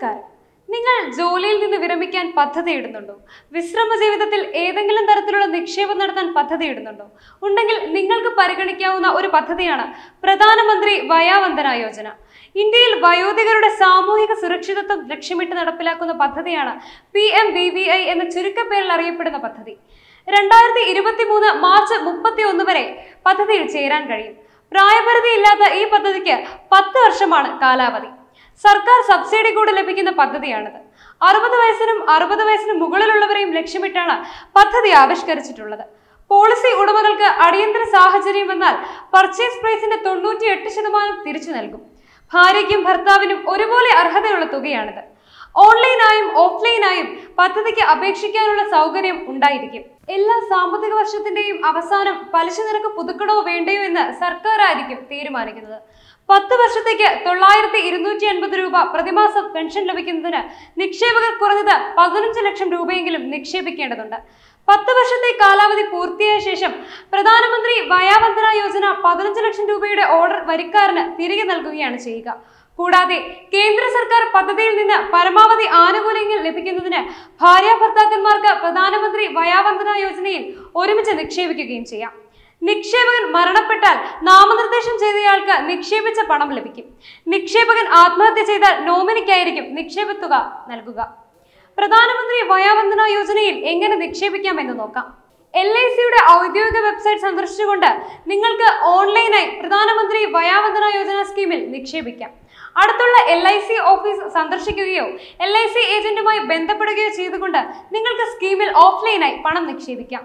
നമസ്കാരം. നിങ്ങൾ ജോലിയിൽ നിന്ന് വിരമിക്കാൻ പദ്ധതിയിടുന്നുണ്ടോ വിശ്രമ ജീവിതത്തിൽ ഏതെങ്കിലും തരത്തിലുള്ള നിക്ഷേപം നടത്താൻ പദ്ധതിയിടുന്നുണ്ടോ ഉണ്ടെങ്കിൽ നിങ്ങൾക്ക് പരിഗണിക്കാവുന്ന ഒരു പദ്ധതിയാണ് പ്രധാനമന്ത്രി വയാവന്ദന യോജന. ഇന്ത്യയിൽ വയോധികരുടെ സാമൂഹിക സുരക്ഷിതത്വം ലക്ഷ്യമിട്ട് നടപ്പിലാക്കുന്ന പദ്ധതിയാണ് P M V V I എന്ന ചുരുക്കപ്പേരിൽ അറിയപ്പെടുന്ന പദ്ധതി. രണ്ടായിരത്തി ഇരുപത്തി മൂന്ന് മാർച്ച് മുപ്പത്തി ഒന്ന് വരെ പദ്ധതിയിൽ ചേരാൻ കഴിയും. പ്രായപരിധിയില്ലാത്ത ഈ പദ്ധതിക്ക് പത്ത് വർഷമാണ് കാലാവധി. സർക്കാർ സബ്സിഡി കൂടെ ലഭിക്കുന്ന പദ്ധതിയാണിത്. അറുപത് വയസ്സിനും അറുപത് വയസ്സിനും മുകളിലുള്ളവരെയും ലക്ഷ്യമിട്ടാണ് പദ്ധതി ആവിഷ്കരിച്ചിട്ടുള്ളത്. പോളിസി ഉടമകൾക്ക് അടിയന്തര സാഹചര്യം വന്നാൽ പർച്ചേസ് പ്രൈസിന്റെ തൊണ്ണൂറ്റിയെട്ട് ശതമാനം തിരിച്ചു നൽകും. ഭാര്യയ്ക്കും ഭർത്താവിനും ഒരുപോലെ അർഹതയുള്ള തുകയാണിത്. ഓൺലൈനായും ഓഫ്ലൈനായും പദ്ധതിക്ക് അപേക്ഷിക്കാനുള്ള സൗകര്യം ഉണ്ടായിരിക്കും. എല്ലാ സാമ്പത്തിക വർഷത്തിന്റെയും അവസാനം പലിശ നിരക്ക് പുതുക്കണോ വേണ്ടയോ എന്ന് സർക്കാരായിരിക്കും തീരുമാനിക്കുന്നത്. പത്ത് വർഷത്തേക്ക് തൊള്ളായിരത്തി ഇരുന്നൂറ്റി എൺപത് രൂപ പ്രതിമാസം പെൻഷൻ ലഭിക്കുന്നതിന് നിക്ഷേപകർ കുറഞ്ഞത് പതിനഞ്ച് ലക്ഷം രൂപയെങ്കിലും നിക്ഷേപിക്കേണ്ടതുണ്ട്. പത്ത് വർഷത്തെ കാലാവധി പൂർത്തിയായ ശേഷം പ്രധാനമന്ത്രി വയാവന്ദന യോജന പതിനഞ്ച് ലക്ഷം രൂപയുടെ ഓർഡർ വരിക്കാരന് തിരികെ നൽകുകയാണ് ചെയ്യുക. കൂടാതെ കേന്ദ്ര സർക്കാർ പദ്ധതിയിൽ നിന്ന് പരമാവധി ആനുകൂല്യങ്ങൾ ലഭിക്കുന്നതിന് ഭാര്യ ഭർത്താക്കന്മാർക്ക് പ്രധാനമന്ത്രി വയാവന്ദന യോജനയിൽ ഒരുമിച്ച് നിക്ഷേപിക്കുകയും ചെയ്യാം. നിക്ഷേപകൻ മരണപ്പെട്ടാൽ നാമനിർദ്ദേശം ചെയ്തയാൾക്ക് നിക്ഷേപിച്ച പണം ലഭിക്കും. നിക്ഷേപകൻ ആത്മഹത്യ ചെയ്താൽ നോമിനിക്കായിരിക്കും നിക്ഷേപത്തുക നൽകുക. പ്രധാനമന്ത്രി വയാവന്ദന യോജനയിൽ എങ്ങനെ നിക്ഷേപിക്കാം എന്ന് നോക്കാം. എൽ ഐ സിയുടെ ഔദ്യോഗിക വെബ്സൈറ്റ് സന്ദർശിച്ചുകൊണ്ട് നിങ്ങൾക്ക് ഓൺലൈനായി പ്രധാനമന്ത്രി വയാവന്ദന യോജന സ്കീമിൽ നിക്ഷേപിക്കാം. അടുത്തുള്ള എൽ ഐ സി ഓഫീസ് സന്ദർശിക്കുകയോ എൽ ഐ സി ഏജന്റുമായി ബന്ധപ്പെടുകയോ ചെയ്തുകൊണ്ട് നിങ്ങൾക്ക് സ്കീമിൽ ഓഫ്ലൈനായി പണം നിക്ഷേപിക്കാം.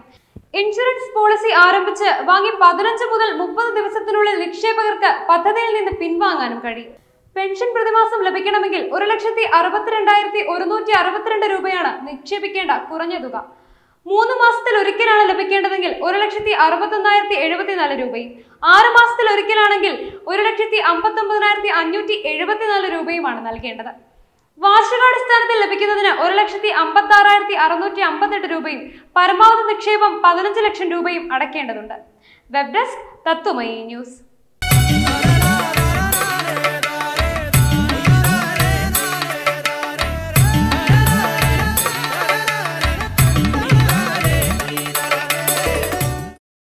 ഇൻഷുറൻസ് പോളിസി ആരംഭിച്ച് വാങ്ങി പതിനഞ്ച് മുതൽ മുപ്പത് ദിവസത്തിനുള്ളിൽ നിക്ഷേപകർക്ക് പദ്ധതിയിൽ നിന്ന് പിൻവാങ്ങാനും കഴിയും. പെൻഷൻ പ്രതിമാസം ലഭിക്കണമെങ്കിൽ ഒരു ലക്ഷത്തി അറുപത്തിരണ്ടായിരത്തി ഒരുന്നൂറ്റി അറുപത്തിരണ്ട് രൂപയാണ് നിക്ഷേപിക്കേണ്ട കുറഞ്ഞ തുക. മൂന്ന് മാസത്തിൽ ഒരിക്കലാണ് ലഭിക്കേണ്ടതെങ്കിൽ ഒരു ലക്ഷത്തി അറുപത്തൊന്നായിരത്തി എഴുപത്തിനാല് രൂപയും ആറ് മാസത്തിൽ ഒരിക്കലാണെങ്കിൽ ഒരു ലക്ഷത്തി അമ്പത്തി ഒമ്പതിനായിരത്തി അഞ്ഞൂറ്റി എഴുപത്തിനാല് രൂപയുമാണ് നൽകേണ്ടത്. വാർഷികാടിസ്ഥാനത്തിൽ ലഭിക്കുന്നതിന് ഒരു ലക്ഷത്തി അമ്പത്തി ആറായിരത്തി അറുന്നൂറ്റി അമ്പത്തെട്ട് രൂപയും പരമാവധി നിക്ഷേപം പതിനഞ്ച് ലക്ഷം രൂപയും അടയ്ക്കേണ്ടതുണ്ട്. Web desk Tatwamayi news.